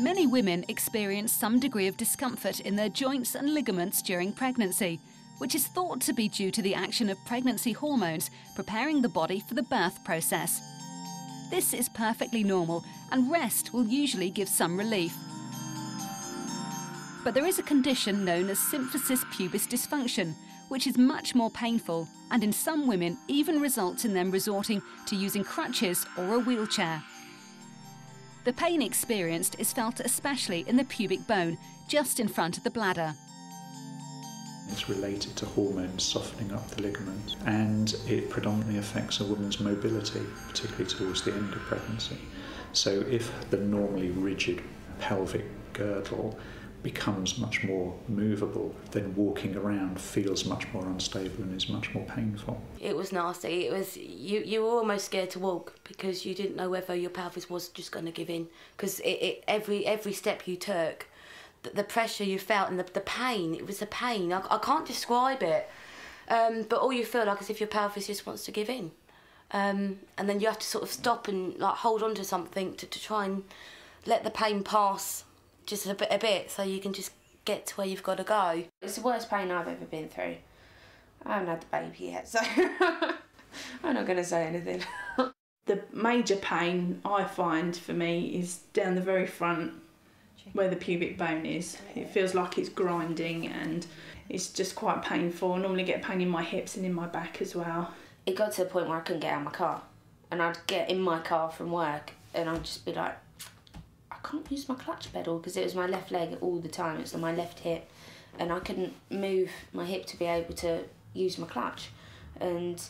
Many women experience some degree of discomfort in their joints and ligaments during pregnancy, which is thought to be due to the action of pregnancy hormones preparing the body for the birth process. This is perfectly normal, and rest will usually give some relief. But there is a condition known as symphysis pubis dysfunction, which is much more painful and in some women even results in them resorting to using crutches or a wheelchair. The pain experienced is felt especially in the pubic bone, just in front of the bladder. It's related to hormones softening up the ligament and it predominantly affects a woman's mobility, particularly towards the end of pregnancy. So if the normally rigid pelvic girdle becomes much more movable, then walking around feels much more unstable and is much more painful. It was nasty. It was you. You were almost scared to walk because you didn't know whether your pelvis was just going to give in. Because every every step you took, the, the, pressure you felt and the, the pain. It was the pain. I, I can't describe it. Um, but all you feel like is if your pelvis just wants to give in. Um, and then you have to sort of stop and like hold on to something to, to try and let the pain pass just a bit, a bit, so you can just get to where you've got to go. It's the worst pain I've ever been through. I haven't had the baby yet, so I'm not going to say anything. the major pain I find for me is down the very front where the pubic bone is. It feels like it's grinding and it's just quite painful. I normally get pain in my hips and in my back as well. It got to the point where I couldn't get out of my car and I'd get in my car from work and I'd just be like, can't use my clutch pedal because it was my left leg all the time. It's on my left hip, and I couldn't move my hip to be able to use my clutch, and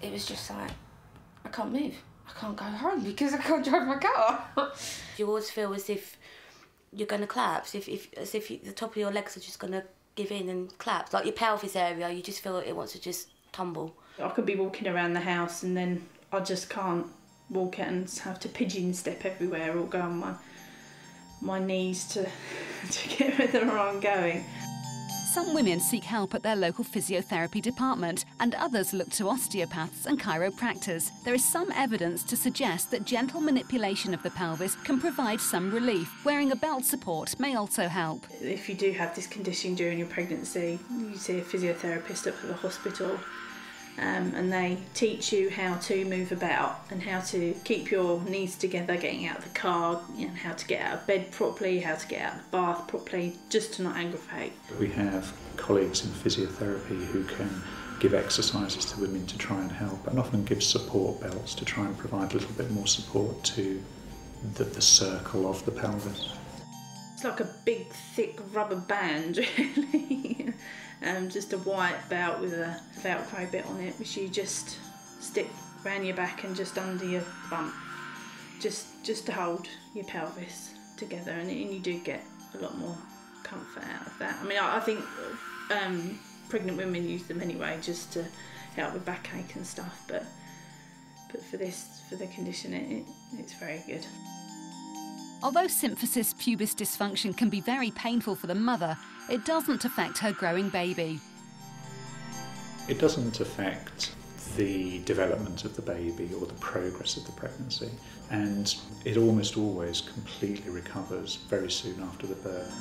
it was just like I can't move. I can't go home because I can't drive my car. you always feel as if you're going to collapse, if, if as if you, the top of your legs are just going to give in and collapse. Like your pelvis area, you just feel it wants to just tumble. I could be walking around the house and then I just can't walk out and have to pigeon step everywhere or go on my my knees to to get where I'm going. Some women seek help at their local physiotherapy department, and others look to osteopaths and chiropractors. There is some evidence to suggest that gentle manipulation of the pelvis can provide some relief. Wearing a belt support may also help. If you do have this condition during your pregnancy, you see a physiotherapist up at the hospital um, and they teach you how to move about and how to keep your knees together getting out of the car and how to get out of bed properly, how to get out of the bath properly, just to not aggravate. We have colleagues in physiotherapy who can give exercises to women to try and help and often give support belts to try and provide a little bit more support to the, the circle of the pelvis. It's like a big thick rubber band really. Um, just a white belt with a velcro bit on it which you just stick around your back and just under your bump just just to hold your pelvis together and, and you do get a lot more comfort out of that. I mean I, I think um, pregnant women use them anyway just to help with backache and stuff but but for this for the condition it, it it's very good Although symphysis pubis dysfunction can be very painful for the mother, it doesn't affect her growing baby. It doesn't affect the development of the baby or the progress of the pregnancy, and it almost always completely recovers very soon after the birth.